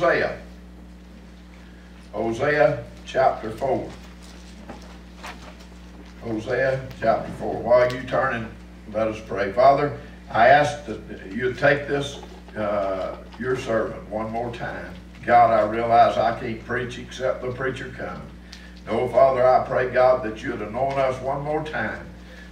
Hosea. Hosea chapter 4. Hosea chapter 4. While you turning, let us pray. Father, I ask that you take this, uh, your servant, one more time. God, I realize I can't preach except the preacher comes. No, Father, I pray, God, that you'd anoint us one more time,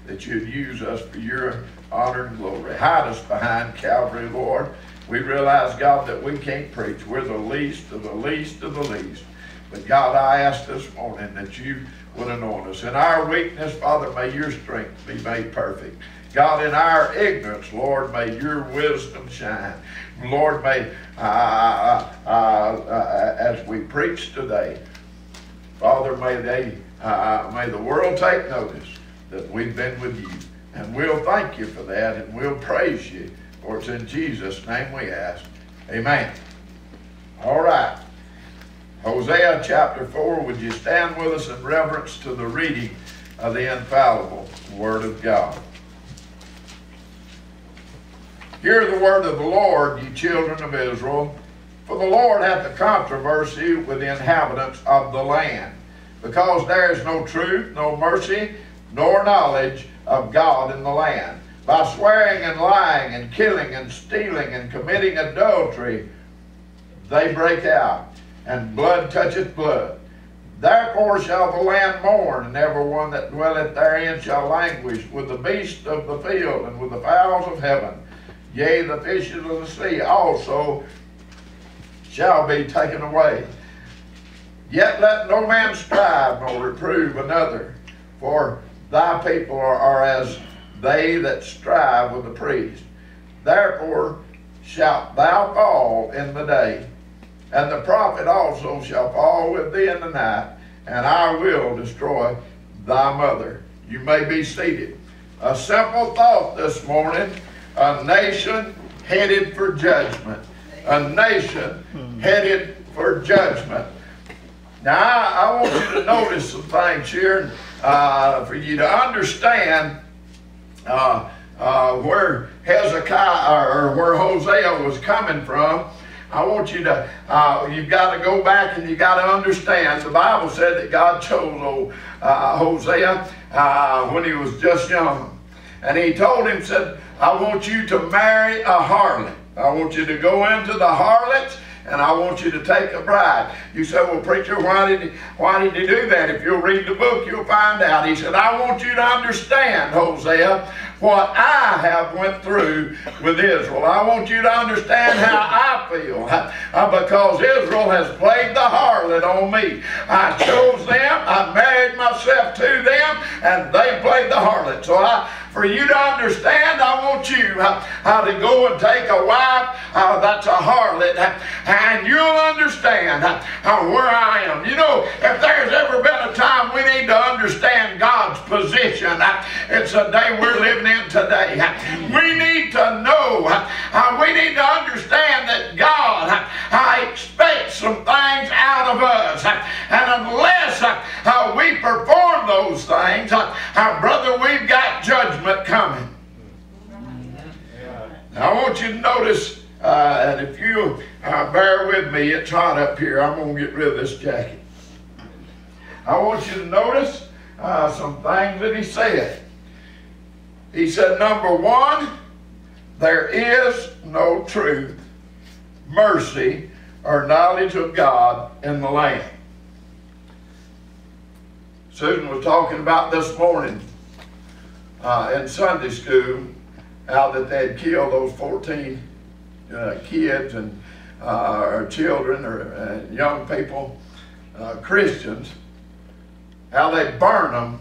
that you'd use us for your honor and glory. Hide us behind Calvary, Lord. We realize, God, that we can't preach. We're the least of the least of the least. But God, I ask this morning that you would anoint us. In our weakness, Father, may your strength be made perfect. God, in our ignorance, Lord, may your wisdom shine. Lord, may, uh, uh, uh, uh as we preach today, Father, may they, uh, may the world take notice that we've been with you. And we'll thank you for that, and we'll praise you. For it's in Jesus' name we ask. Amen. All right. Hosea chapter 4, would you stand with us in reverence to the reading of the infallible Word of God? Hear the word of the Lord, ye children of Israel. For the Lord hath a controversy with the inhabitants of the land, because there is no truth, no mercy, nor knowledge of God in the land. By swearing and lying and killing and stealing and committing adultery, they break out, and blood toucheth blood. Therefore shall the land mourn, and every one that dwelleth therein shall languish with the beasts of the field and with the fowls of heaven. Yea, the fishes of the sea also shall be taken away. Yet let no man strive nor reprove another, for thy people are, are as they that strive with the priest. Therefore shalt thou fall in the day, and the prophet also shall fall with thee in the night, and I will destroy thy mother. You may be seated. A simple thought this morning a nation headed for judgment. A nation headed for judgment. Now, I, I want you to notice some things here uh, for you to understand uh, uh, where Hezekiah or where Hosea was coming from. I want you to, uh, you've got to go back and you've got to understand. The Bible said that God chose old, uh, Hosea uh, when he was just young. And he told him, said, I want you to marry a harlot. I want you to go into the harlots and I want you to take a bride. You say, well, preacher, why did, he, why did he do that? If you'll read the book, you'll find out. He said, I want you to understand, Hosea, what I have went through with Israel. I want you to understand how I feel uh, because Israel has played the harlot on me. I chose them, I married myself to them, and they played the harlot. So I, for you to understand, I want you uh, how to go and take a wife uh, that's a harlot, uh, and you'll understand uh, where I am. You know, if there's ever been a time we need to understand God's position, uh, it's the day we're living in today. We need to know, uh, we need to understand that God expects some things out of us. And unless we perform those things, our brother, we've got judgment coming. Now, I want you to notice, uh, bear with me, it's hot up here. I'm going to get rid of this jacket. I want you to notice uh, some things that he said. He said, number one, there is no truth, mercy, or knowledge of God in the land. Susan was talking about this morning uh, in Sunday school how that they had killed those 14 uh, kids and uh, or children or uh, young people, uh, Christians, how they burn them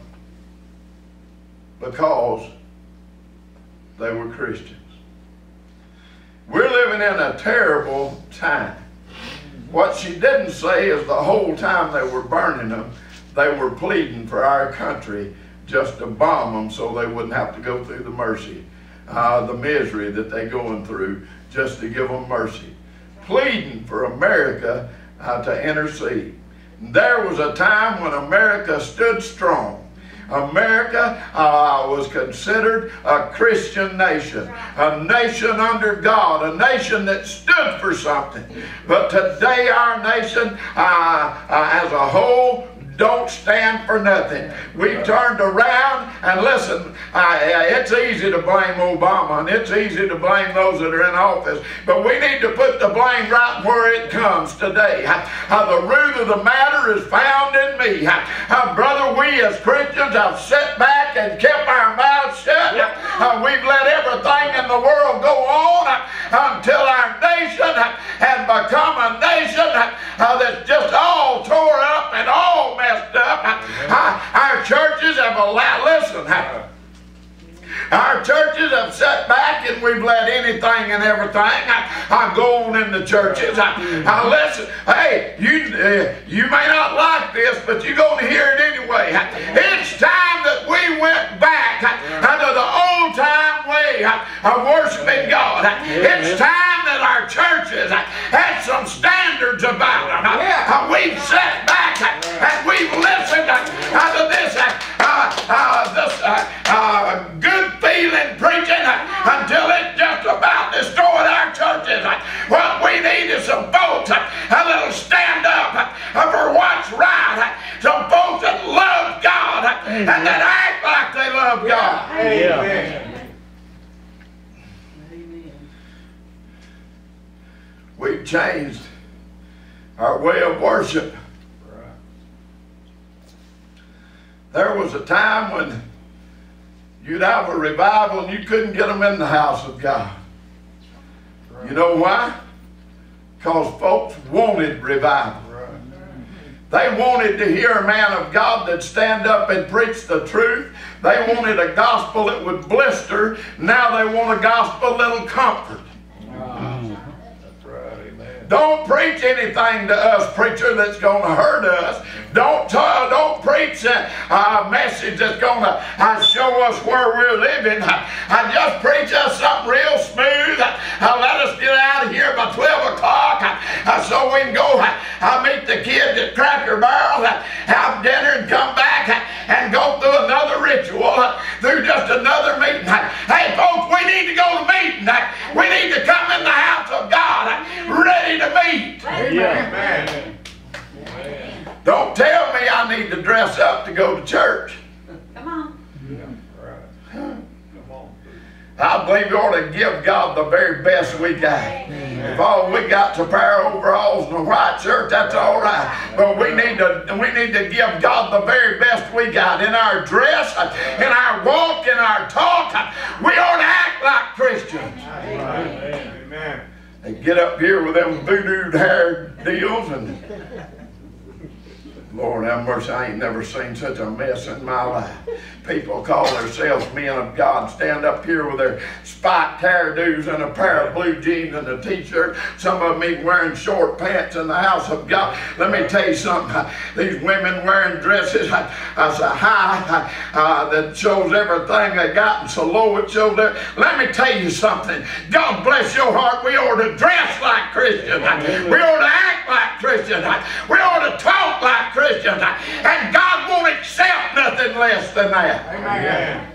because they were Christians. We're living in a terrible time. What she didn't say is the whole time they were burning them, they were pleading for our country just to bomb them so they wouldn't have to go through the mercy, uh, the misery that they're going through, just to give them mercy. Pleading for America uh, to intercede. There was a time when America stood strong America uh, was considered a Christian nation, a nation under God, a nation that stood for something. But today, our nation uh, uh, as a whole don't stand for nothing. We've turned around and listen, it's easy to blame Obama and it's easy to blame those that are in office, but we need to put the blame right where it comes today. How the root of the matter is found in me. How, brother, we as Christians have sat back and kept our mouths shut. we've let everything in the world go on until our nation has become a nation that's just all tore up and all messed up. Our churches have allowed, listen, our churches have set back and we've let anything and everything I, I go on in the churches. I, I listen. Hey, you uh, you may not like this, but you're going to hear it anyway. It's time that we went back to the old time way of worshiping God. It's time that our churches had some standards about them. We've sat couldn't get them in the house of God. You know why? Because folks wanted revival. They wanted to hear a man of God that stand up and preach the truth. They wanted a gospel that would blister. Now they want a gospel that'll comfort. Don't preach anything to us, preacher, that's going to hurt us. Don't uh, don't preach a, a message that's going to uh, show us where we're living. I just preach us something real smooth. Uh, let us get out of here by 12 o'clock uh, so we can go uh, meet the kids at Cracker Barrel, have dinner, and come back and go through another ritual, through just another meeting. Hey, folks, we need to go to meeting. We need to come in the house of God ready to meet. Amen. Don't tell me I need to dress up to go to church. Come on. I believe we ought to give God the very best we got. If all we got to pair overalls and a white shirt, that's all right. But we need to we need to give God the very best we got in our dress, in our walk, in our talk. We ought to act like Christians. Amen. And get up here with them voodoo hair deals and Lord have mercy, I ain't never seen such a mess in my life. People call themselves men of God, stand up here with their spiked hairdos and a pair of blue jeans and a t-shirt. Some of them even wearing short pants in the house of God. Let me tell you something. These women wearing dresses I say, high uh, that shows everything they got and so low it shows there. Let me tell you something. God bless your heart. We ought to dress like Christians. We ought to act like Christians. We ought to talk like Christians. Christians. And God won't accept nothing less than that. Amen.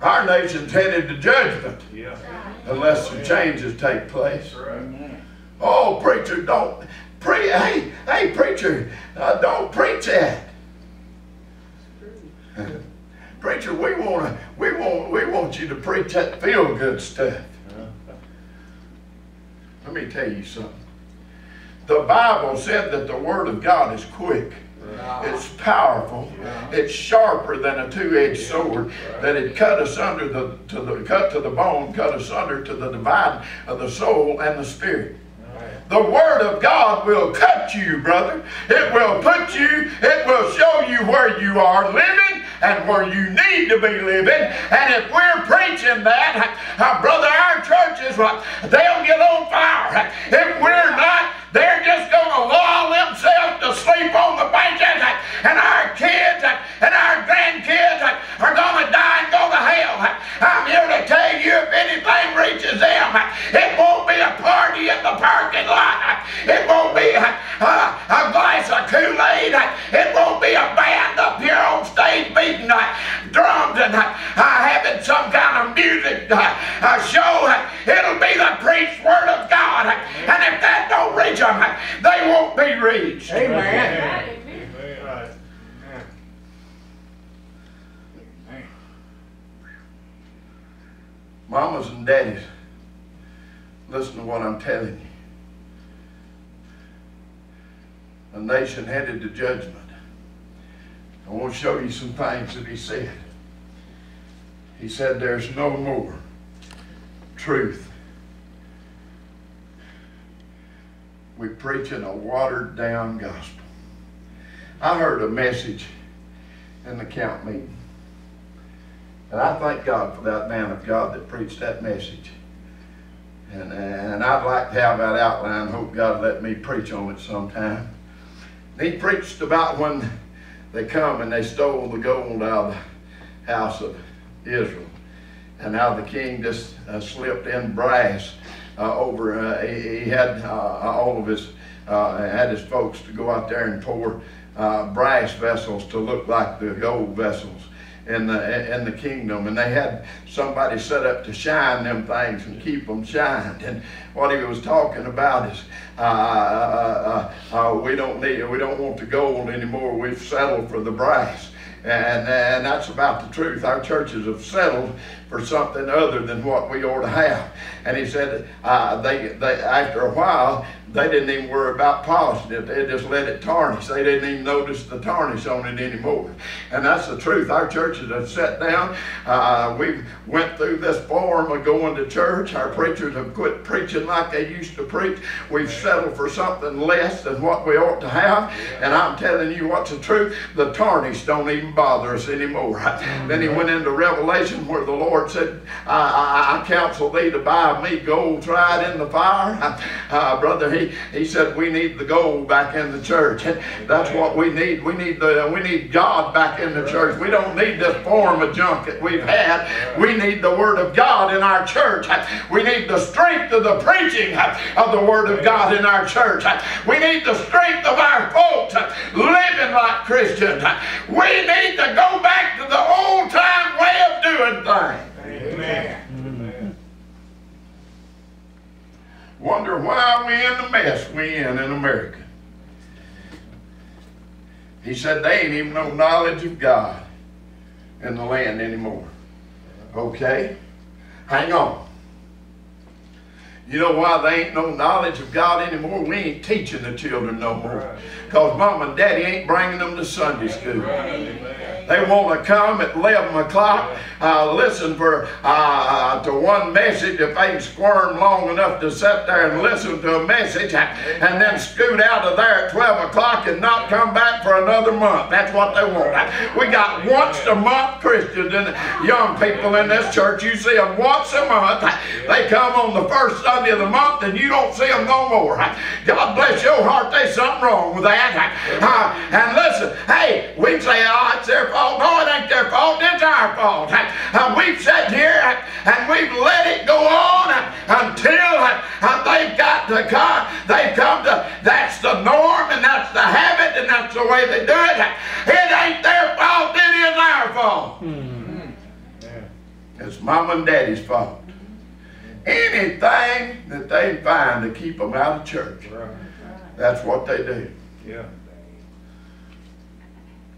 Our nation's headed to judgment yeah. unless some changes take place. Right. Oh, preacher, don't pre. Hey, hey, preacher, uh, don't preach that. preacher, we want to, we want, we want you to preach that feel good stuff. Let me tell you something. The Bible said that the Word of God is quick. It's powerful. It's sharper than a two-edged sword that it cut us under the to the cut to the bone, cut us under to the divide of the soul and the spirit. The Word of God will cut you, brother. It will put you, it will show you where you are living and where you need to be living. And if we're preaching that, uh, brother, our churches, uh, they'll get on fire. If we're not, they're just going to lull themselves to sleep on the benches, uh, and our kids uh, and our grandkids are going to die and go to hell. I'm here to tell you if anything reaches them, it won't be a party in the parking lot. It won't be a, a, glass of Kool-Aid. It won't be a up here on stage beating uh, drums and uh, having some kind of music uh, uh, show. It'll be the preached word of God. And if that don't reach them, they won't be reached. Amen. Amen. Mamas and daddies, listen to what I'm telling you. A nation headed to judgment I want to show you some things that he said. He said, There's no more truth. We're preaching a watered down gospel. I heard a message in the camp meeting. And I thank God for that man of God that preached that message. And, and I'd like to have that outline. Hope God let me preach on it sometime. He preached about when they come and they stole the gold out of the house of Israel. And how the king just uh, slipped in brass uh, over, uh, he, he, had uh, all of his, uh, had his folks to go out there and pour uh, brass vessels to look like the gold vessels in the in the kingdom, and they had somebody set up to shine them things and keep them shined. And what he was talking about is, uh, uh, uh, uh, we don't need, we don't want the gold anymore. We've settled for the brass. And, and that's about the truth. Our churches have settled for something other than what we ought to have. And he said, uh, they, they, after a while, they didn't even worry about polishing it. They just let it tarnish. They didn't even notice the tarnish on it anymore. And that's the truth. Our churches have sat down. Uh, we went through this form of going to church. Our preachers have quit preaching like they used to preach. We've settled for something less than what we ought to have. And I'm telling you what's the truth. The tarnish don't even bother us anymore. Then he went into Revelation where the Lord said, I, I, I counsel thee to buy me gold tried in the fire. Uh, brother, he he, said we need the gold back in the church. That's what we need. We need the we need God back in the church. We don't need this form of junk that we've had. We need the Word of God in our church. We need the strength of the preaching of the Word of God in our church. We need the strength of our folks living like Christians. We need to go back to the old time way of doing things. Amen. Wonder why we in the mess we in in America. He said they ain't even no knowledge of God in the land anymore. Okay? Hang on. You know why they ain't no knowledge of God anymore? We ain't teaching the children no more. Because mom and daddy ain't bringing them to Sunday school. They want to come at 11 o'clock, uh, listen for uh, to one message if they squirm long enough to sit there and listen to a message and then scoot out of there at 12 o'clock and not come back for another month. That's what they want. We got once a month Christians and young people in this church. You see them once a month. They come on the first Sunday of the month and you don't see them no more. God bless your heart. There's something wrong with that. Uh, and listen, hey, we say, oh, it's their fault. No, it ain't their fault. It's our fault. And we've sat here and we've let it go on until they've got to come. They've come to, that's the norm and that's the habit and that's the way they do it. It ain't their fault. It is our fault. Mm-hmm. It's mom and daddy's fault. Anything that they find to keep them out of church, that's what they do. Yeah.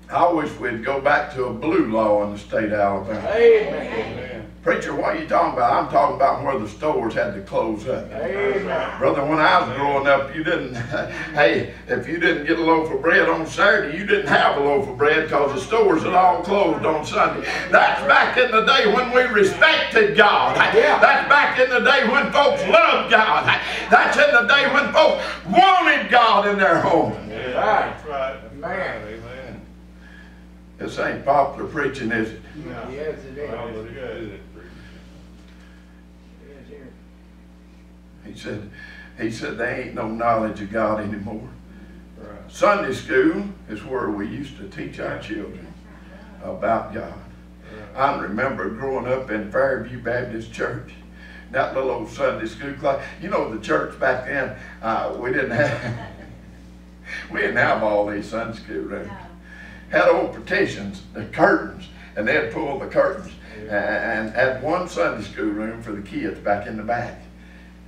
I wish we'd go back to a blue law in the state of Alabama. Amen. Preacher, what are you talking about? I'm talking about where the stores had to close up. Amen. Brother, when I was growing up, you didn't, hey, if you didn't get a loaf of bread on Saturday, you didn't have a loaf of bread because the stores had all closed on Sunday. That's back in the day when we respected God. That's back in the day when folks loved God. That's in the day when folks wanted God in their home. Yeah, that's right. Man. This ain't popular preaching, is it? No. Yes, it is. He said, he said, there ain't no knowledge of God anymore. Right. Sunday school is where we used to teach our children about God. Right. I remember growing up in Fairview Baptist Church. That little old Sunday school class. You know, the church back then, uh, we didn't have we didn't have all these Sunday school rooms had old partitions, the curtains, and they'd pull the curtains and had one Sunday school room for the kids back in the back.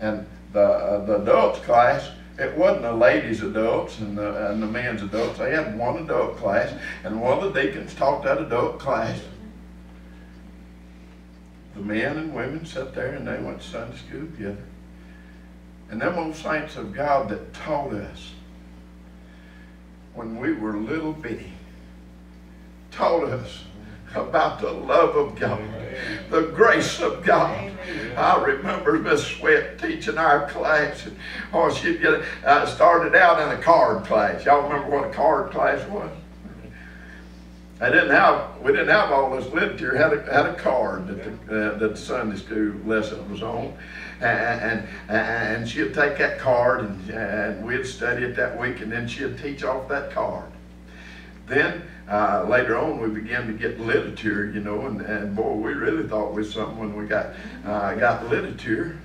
And the, uh, the adults class, it wasn't the ladies adults and the, and the men's adults. They had one adult class, and one of the deacons taught that adult class. The men and women sat there and they went to Sunday school together. And them old saints of God that taught us when we were little bitty, taught us about the love of God, the grace of God. I remember Miss Sweat teaching our class, oh, she'd uh, started out in a card class. Y'all remember what a card class was? I didn't have we didn't have all this literature. Had a had a card that the, uh, that the Sunday school lesson was on, and, and and she'd take that card and, and we'd study it that week, and then she'd teach off that card. Then uh, later on, we began to get literature, you know, and, and boy, we really thought we was something when we got uh, got literature.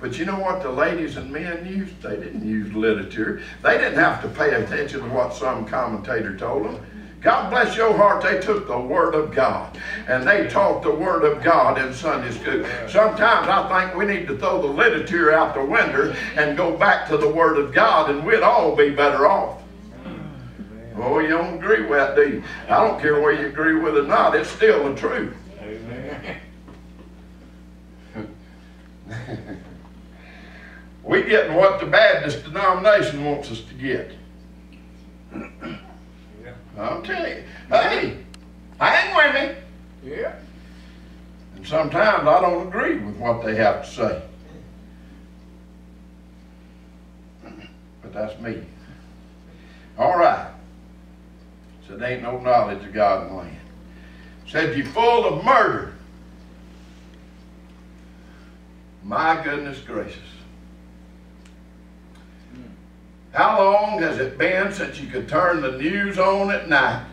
But you know what the ladies and men used? They didn't use literature. They didn't have to pay attention to what some commentator told them. God bless your heart, they took the Word of God and they taught the Word of God in Sunday school. Sometimes I think we need to throw the literature out the window and go back to the Word of God and we'd all be better off. Oh, you don't agree with that, do you? I don't care whether you agree with it or not, it's still the truth. Amen. we getting what the Baptist denomination wants us to get. I'm telling you. Hey, hang with me. Yeah. And sometimes I don't agree with what they have to say. But that's me. All right. Said, ain't no knowledge of God in land. Said, you full of murder. My goodness gracious. How long has it been since you could turn the news on at night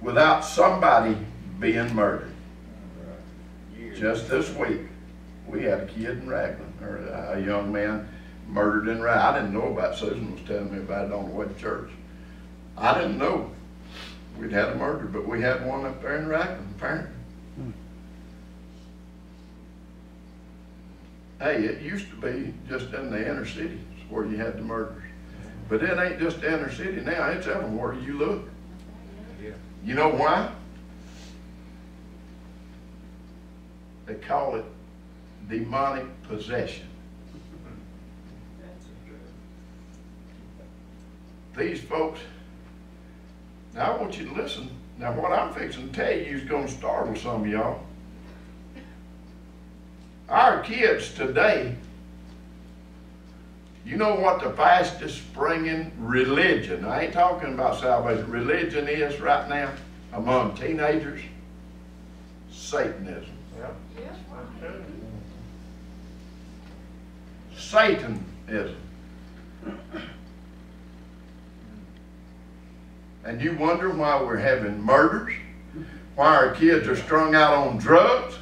without somebody being murdered? Just this week, we had a kid in Ragland, or a young man murdered in Ragland. I didn't know about Susan was telling me about it on the way to church. I didn't know we'd had a murder, but we had one up there in Ragland, apparently. Hmm. Hey, it used to be just in the inner cities where you had the murders. But it ain't just the inner city now, it's everywhere you look. Yeah. You know why? They call it demonic possession. These folks, now I want you to listen. Now what I'm fixing to tell you is going to startle some of y'all. Our kids today you know what the fastest springing religion, I ain't talking about salvation, religion is right now among teenagers? Satanism. Yeah. Satanism. And you wonder why we're having murders, why our kids are strung out on drugs,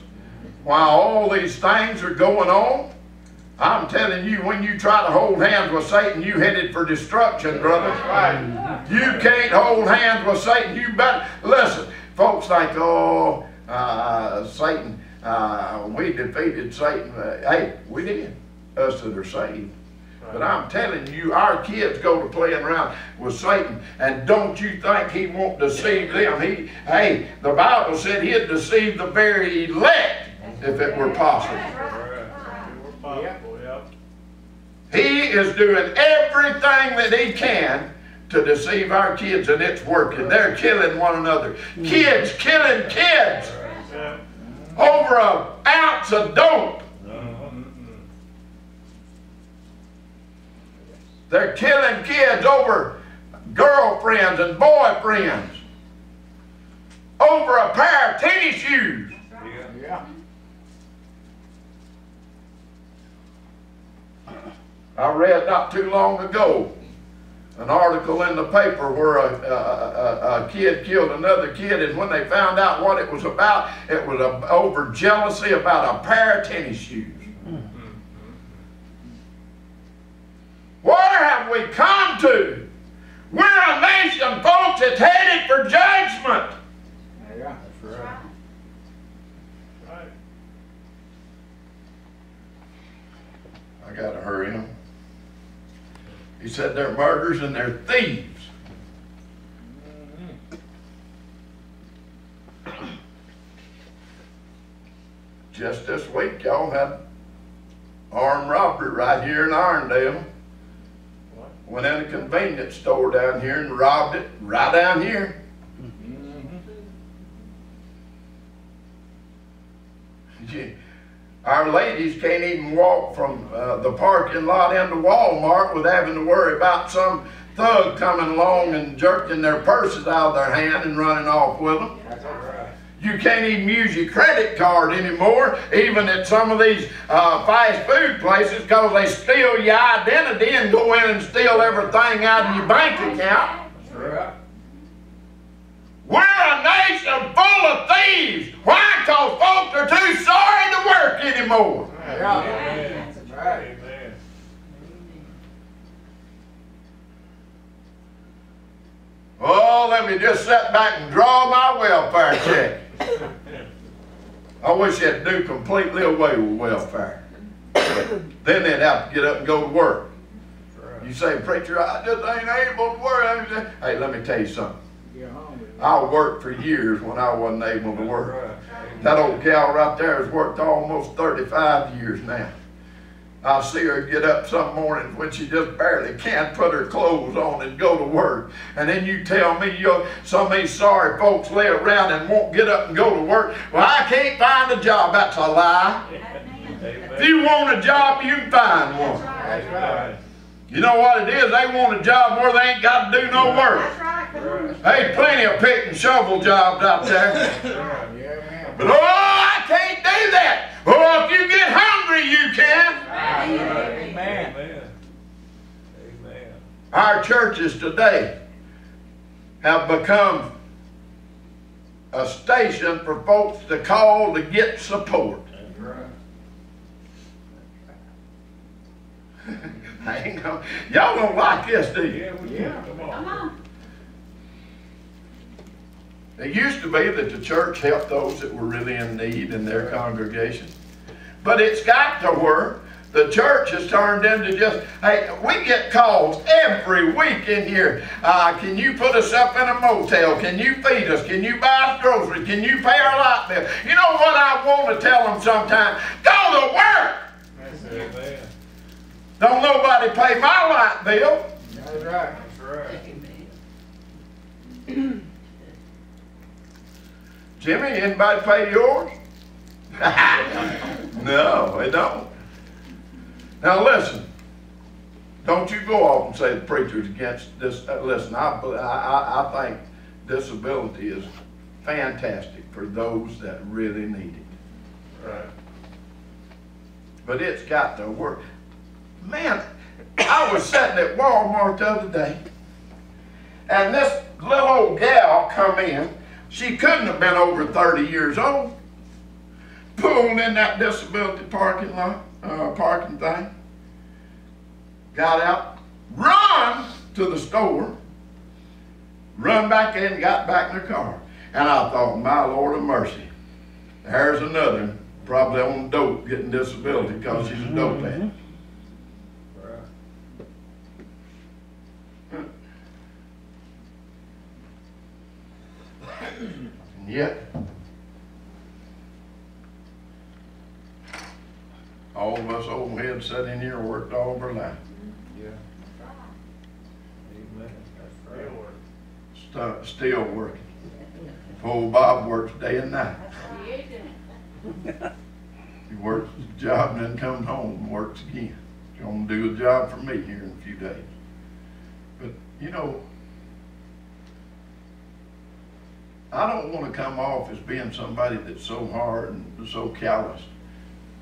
why all these things are going on. I'm telling you, when you try to hold hands with Satan, you headed for destruction, brother. Right. You can't hold hands with Satan. You better listen. Folks think, oh, uh, Satan, uh, we defeated Satan. Uh, hey, we did. Us that are saved. But I'm telling you, our kids go to playing around with Satan, and don't you think he won't deceive them? He, hey, the Bible said he'd deceive the very elect if it were possible. He is doing everything that he can to deceive our kids, and it's working. They're killing one another. Kids killing kids over an ounce of dope. They're killing kids over girlfriends and boyfriends, over a pair of tennis shoes. Yeah. I read not too long ago an article in the paper where a, a, a, a, kid killed another kid, and when they found out what it was about, it was over jealousy about a pair of tennis shoes. Where have we come to? We're a nation, folks, that's headed for judgment. Yeah, that's right. I gotta hurry them. He said they're murderers and they're thieves. Just this week, y'all had armed robbery right here in Irondale. Went in a convenience store down here and robbed it right down here. Gee, Our ladies can't even walk from uh, the parking lot into Walmart without having to worry about some thug coming along and jerking their purses out of their hand and running off with them. You can't even use your credit card anymore, even at some of these uh, fast food places, because they steal your identity and go in and steal everything out of your bank account. We're a nation full of thieves. Why? Because folks are too sorry to work anymore. Amen. Amen. Oh, let me just sit back and draw my welfare check. I wish they'd do completely away with welfare. then they'd have to get up and go to work. You say, preacher, I just ain't able to work. Hey, let me tell you something. I worked for years when I wasn't able to work. That old gal right there has worked almost 35 years now. I see her get up some mornings when she just barely can't put her clothes on and go to work. And then you tell me you some of these sorry folks lay around and won't get up and go to work. Well, I can't find a job. That's a lie. If you want a job, you can find one. That's right. You know what it is? They want a job where they ain't got to do no work. That's right. Come. Hey, plenty of pick and shovel jobs out there. Yeah. But oh, I can't do that. Oh, if you get hungry, you can. Amen. Amen. Amen. Our churches today have become a station for folks to call to get support. I ain't gonna, y'all don't like this, do you? Yeah, we Yeah. Come Come on. On. It used to be that the church helped those that were really in need in their congregation. But it's got to where the church has turned into just, hey, we get calls every week in here. Uh, can you put us up in a motel? Can you feed us? Can you buy us groceries? Can you pay our light bill? You know what I want to tell them sometimes? Go to work! Amen. Don't nobody pay my light bill. That's right. That's right. Jimmy, anybody pay yours? no, they don't. Now listen, don't you go off and say the preacher's against this. Uh, listen, I, I, I think disability is fantastic for those that really need it. Right. But it's got to work. Man, I was sitting at Walmart the other day, and this little old gal come in. She couldn't have been over 30 years old. Pulled in that disability parking lot, uh, parking thing. Got out, run to the store, run back in, got back in the car. And I thought, my Lord of mercy, there's another, probably on dope, getting disability because she's a dope addict. Right. And yet, all of us old heads sat in here and worked all of our life. Yeah. Amen. That's right. St- still working. Old Bob works day and night. He works a job and then comes home and works again. He's gonna do a job for me here in a few days. But, you know, I don't wanna come off as being somebody that's so hard and so callous.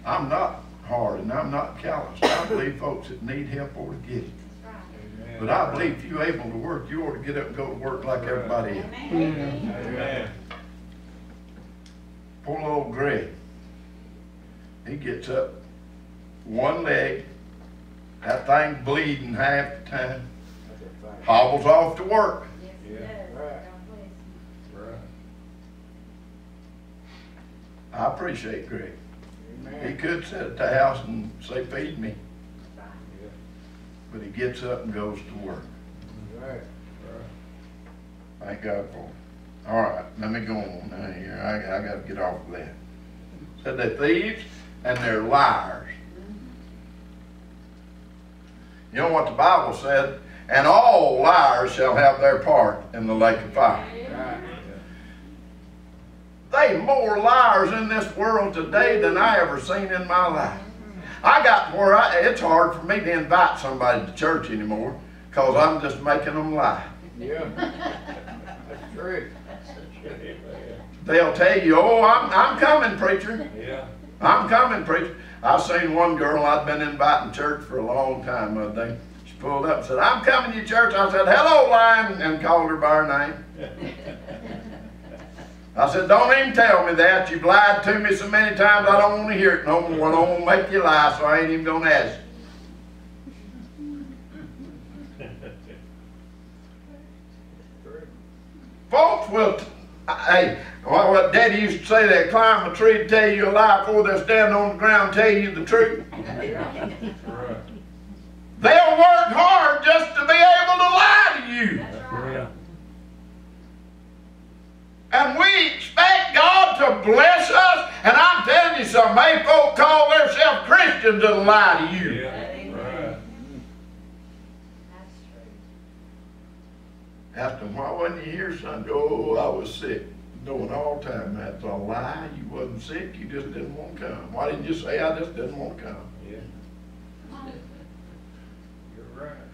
I'm not hard and I'm not callous. I believe folks that need help ought to get it. Amen. But I believe if you're able to work, you ought to get up and go to work like everybody else. Amen. Poor old Greg. He gets up, one leg, that thing bleeding half the time, hobbles off to work. Yeah. Right. I appreciate Greg. He could sit at the house and say, feed me. but he gets up and goes to work. Right. Thank God for it. All right, let me go on now here. I, I got to get off of that. Said they're thieves and they're liars. Mm-hmm. You know what the Bible said? And all liars shall have their part in the lake of fire. Right. They more liars in this world today than I ever seen in my life. I got where I, it's hard for me to invite somebody to church anymore because I'm just making them lie. Yeah. That's true. They'll tell you, oh, I'm, I'm coming, preacher. Yeah. I'm coming, preacher. I've seen one girl I'd been inviting church for a long time other day. She pulled up and said, I'm coming to your church. I said, hello, Lion, and called her by her name. I said, don't even tell me that. You've lied to me so many times I don't want to hear it no more. I don't want to make you lie, so I ain't even going to ask True. Folks will, t- hey, what, what Daddy used to say, they climb a tree to tell you a lie before they stand on the ground tell you the truth. They'll work hard just to be able to lie to you. Yeah. And we expect God to bless us. And I'm telling you some, may folk call themselves Christians and lie to you. Yeah. Right. Asked them, why wasn't you here Sunday? Oh, I was sick. Knowing all the time that's a lie. You wasn't sick. You just didn't want to come. Why didn't you say I just didn't want to come? Yeah. You're right.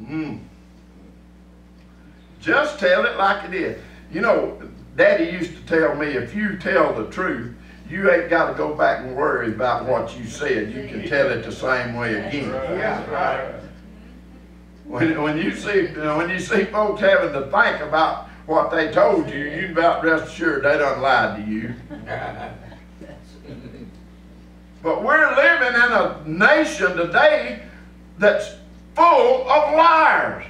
Mm. Just tell it like it is. You know, Daddy used to tell me if you tell the truth, you ain't got to go back and worry about what you said. You can tell it the same way again. Yeah, right. When, when you see when you see folks having to think about what they told you, you about rest assured they done lied to you. But we're living in a nation today that's full of liars.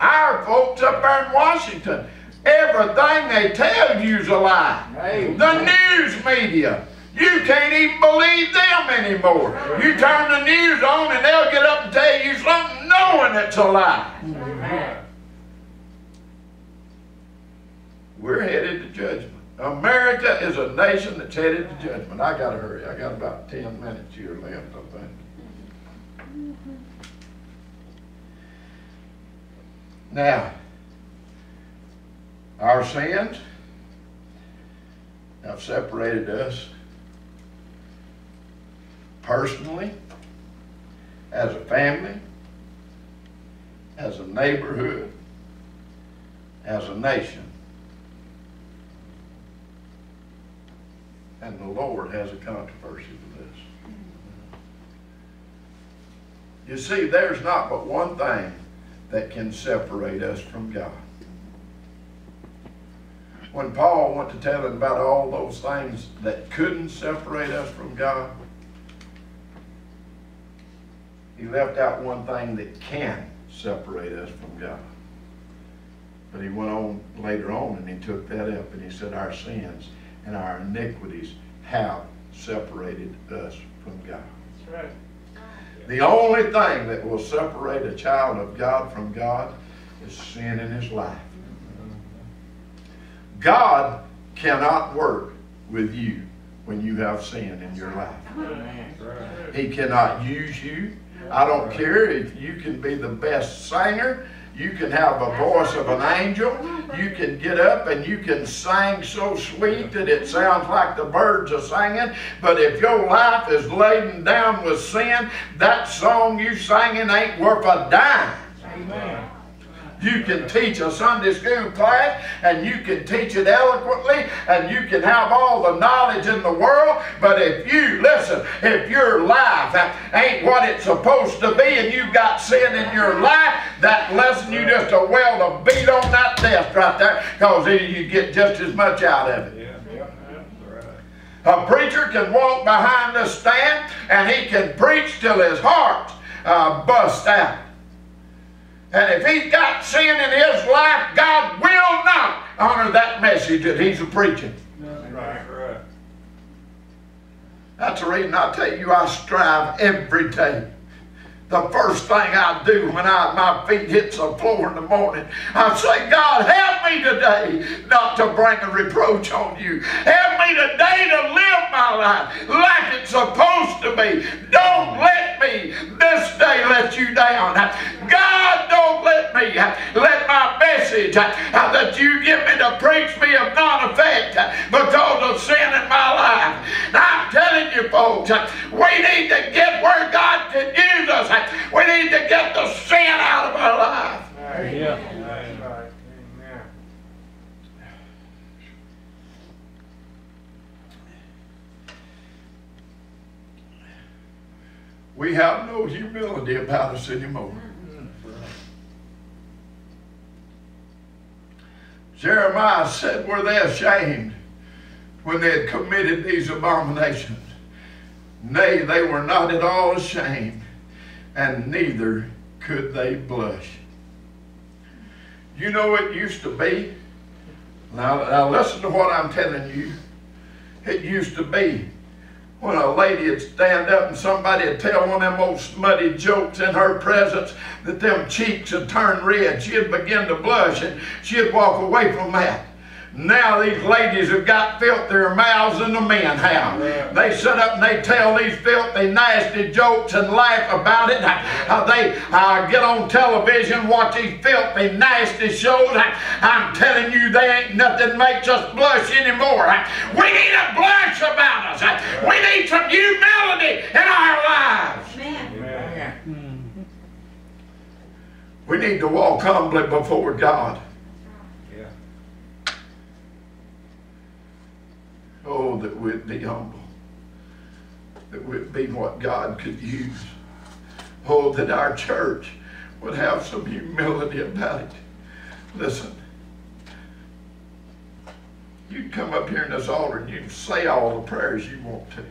Our folks up there in Washington, everything they tell you's a lie. Hey. The news media, you can't even believe them anymore. You turn the news on and they'll get up and tell you something knowing it's a lie. Right. We're headed to judgment. America is a nation that's headed to judgment. I gotta hurry. I got about 10 minutes here left, I think. Now, our sins have separated us personally, as a family, as a neighborhood, as a nation. And the Lord has a controversy with this. You see, there's not but one thing that can separate us from God. When Paul went to tell him about all those things that couldn't separate us from God, he left out one thing that can separate us from God. But he went on later on and he took that up and he said, Our sins and our iniquities have separated us from God. That's right. The only thing that will separate a child of God from God is sin in his life. God cannot work with you when you have sin in your life. He cannot use you. I don't care if you can be the best singer. You can have a voice of an angel. You can get up and you can sing so sweet that it sounds like the birds are singing. But if your life is laden down with sin, that song you singing ain't worth a dime. You can teach a Sunday school class and you can teach it eloquently and you can have all the knowledge in the world, but if you, listen, if your life ain't what it's supposed to be and you've got sin in your life, that lesson you just a well to beat on that desk right there because you get just as much out of it. Yeah. Yep. Right. A preacher can walk behind the stand and he can preach till his heart uh, busts out. And if he's got sin in his life, God will not honor that message that he's preaching. Right. Right. That's the reason I tell you I strive every day the first thing I do when I, my feet hits the floor in the morning, I say, God, help me today not to bring a reproach on you. Help me today to live my life like it's supposed to be. Don't let me this day let you down. God, me let my message uh, that you give me to preach be of non effect uh, because of sin in my life. Now, I'm telling you, folks, uh, we need to get where God can use us. We need to get the sin out of our life. Yeah. Amen. We have no humility about us anymore. Jeremiah said, Were they ashamed when they had committed these abominations? Nay, they were not at all ashamed, and neither could they blush. You know it used to be? Now, now listen to what I'm telling you. It used to be when a lady would stand up and somebody would tell one of them old smutty jokes in her presence that them cheeks would turn red. She'd begin to blush and she'd walk away from that. Now these ladies have got filthier mouths than the men have. Yeah. They sit up and they tell these filthy, nasty jokes and laugh about it. Uh, they uh, get on television, watch these filthy, nasty shows. I, I'm telling you, they ain't nothing makes us blush anymore. We need a blush about us. We need some humility in our lives. Amen. We need to walk humbly before God. Yeah. Oh, that we'd be humble. That we'd be what God could use. Oh, that our church would have some humility about it. Listen, you come up here in this altar and you say all the prayers you want to.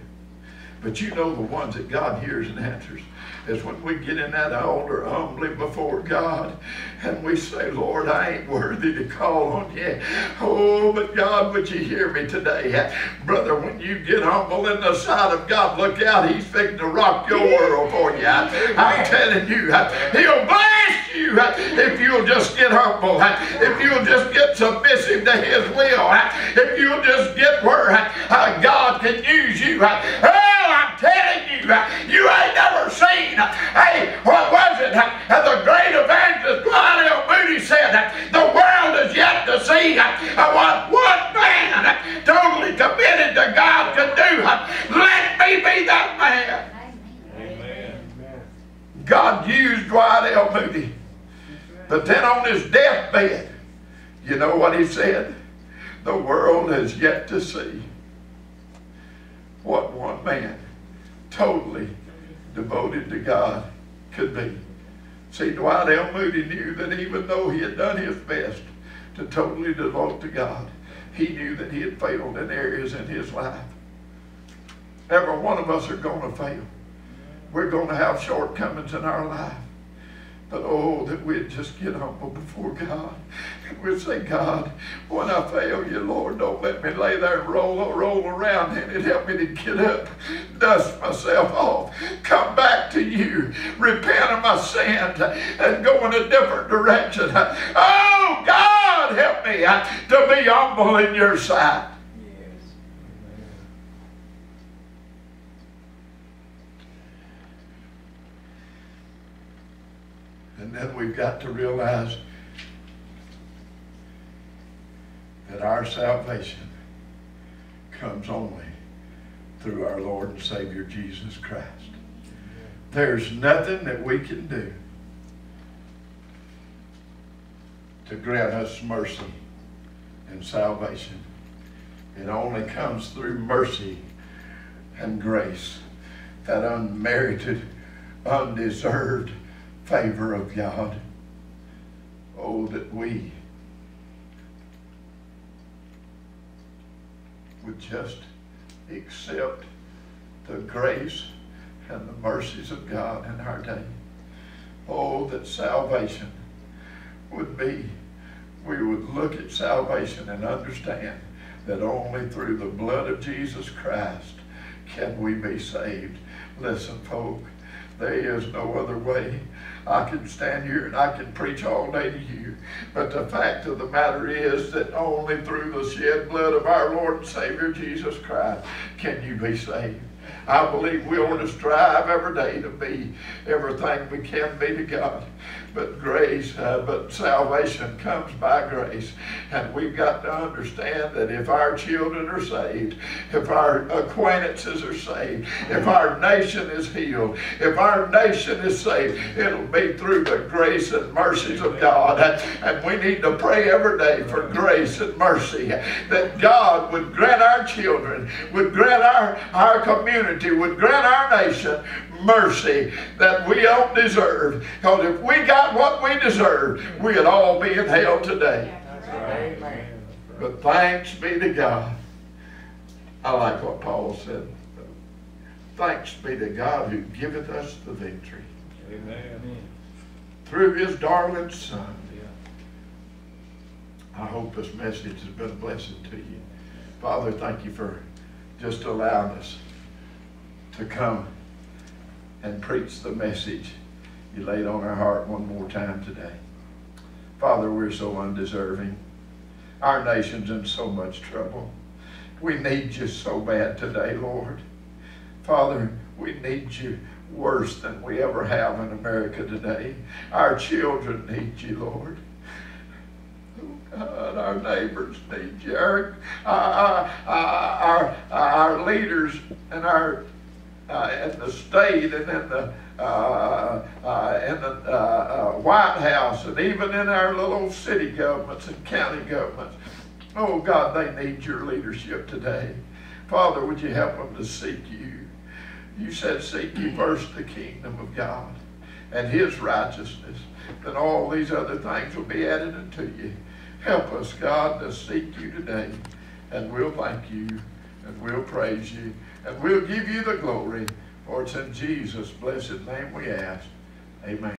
But you know the ones that God hears and answers is when we get in that altar humbly before God and we say, Lord, I ain't worthy to call on you. Oh, but God, would you hear me today? Brother, when you get humble in the sight of God, look out, He's fixing to rock your world for you. I'm telling you, He'll bless you if you'll just get humble, if you'll just get submissive to His will, if you'll just get where uh, God can use you. Oh, I'm telling you, you ain't never seen, hey, what was it? that The great evangelist L. Moody said, the world is yet to see uh, what one man totally committed to God could do. Let me be that man. Amen. Amen. God used Dwight L. Moody. But then on his deathbed, you know what he said? The world has yet to see what one man totally devoted to God could be. See, Dwight L. Moody knew that even though he had done his best to totally devote to God, he knew that he had failed in areas in his life. Every one of us are going to fail. We're going to have shortcomings in our life. But oh, that we'd just get humble before God. We'd say, God, when I fail you, Lord, don't let me lay there and roll, roll around in it. Help me to get up, dust myself off, come back to you, repent of my sins, and go in a different direction. Oh, God, help me uh, to be humble in your sight. And then we've got to realize that our salvation comes only through our Lord and Savior Jesus Christ. There's nothing that we can do to grant us mercy and salvation. It only comes through mercy and grace, that unmerited, undeserved favor of God. Oh, that we would just accept the grace and the mercies of God in our day. Oh, that salvation would be, we would look at salvation and understand that only through the blood of Jesus Christ can we be saved. Listen, folk, there is no other way. I can stand here and I can preach all day to you. But the fact of the matter is that only through the shed blood of our Lord and Savior Jesus Christ can you be saved. I believe we ought to strive every day to be everything we can be to God. But grace, uh, but salvation comes by grace. And we've got to understand that if our children are saved, if our acquaintances are saved, if our nation is healed, if our nation is saved, it'll be through the grace and mercies of God. And we need to pray every day for grace and mercy that God would grant our children, would grant our, our community, would grant our nation mercy that we don't deserve. Because if we got what we deserved, we'd all be in hell today. But thanks be to God. I like what Paul said. Thanks be to God who giveth us the victory Amen. through his darling son. I hope this message has been a blessing to you. Father, thank you for just allowing us to come and preach the message you laid on our heart one more time today. Father, we're so undeserving. Our nation's in so much trouble. We need you so bad today, Lord. Father, we need you worse than we ever have in America today. Our children need you, Lord. Oh, God, our neighbors need you. Our, our, our, our, our leaders and our uh, in the state and in the uh, uh, in the uh, uh, White House and even in our little city governments and county governments. Oh God, they need your leadership today. Father, would you help them to seek you? You said, Seek ye first the kingdom of God and his righteousness, then all these other things will be added unto you. Help us, God, to seek you today, and we'll thank you, and we'll praise you, we'll give you the glory. For it's in Jesus' blessed name we ask. Amen.